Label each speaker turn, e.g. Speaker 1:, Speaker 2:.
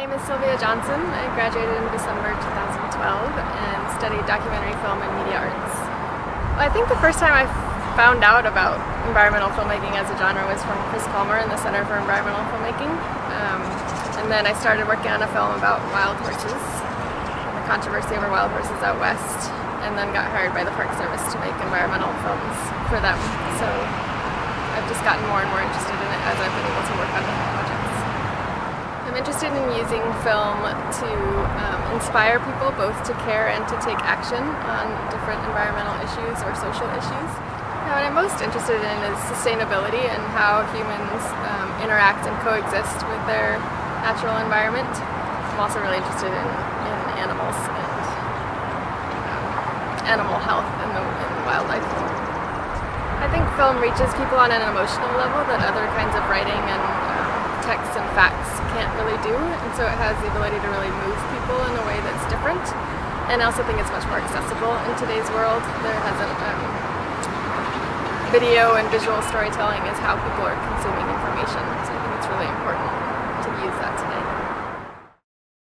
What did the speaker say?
Speaker 1: My name is Sylvia Johnson. I graduated in December 2012 and studied documentary film and media arts. I think the first time I found out about environmental filmmaking as a genre was from Chris Palmer in the Center for Environmental Filmmaking. Um, and then I started working on a film about wild horses, the controversy over wild horses out west, and then got hired by the Park Service to make environmental films for them. So I've just gotten more and more interested in it as I've been able to work on projects. I'm interested in using film to um, inspire people both to care and to take action on different environmental issues or social issues. Now, what I'm most interested in is sustainability and how humans um, interact and coexist with their natural environment. I'm also really interested in, in animals and um, animal health and the, and wildlife. I think film reaches people on an emotional level that other kinds of writing and text and facts can't really do, and so it has the ability to really move people in a way that's different. And I also think it's much more accessible in today's world. There hasn't um, video and visual storytelling is how people are consuming information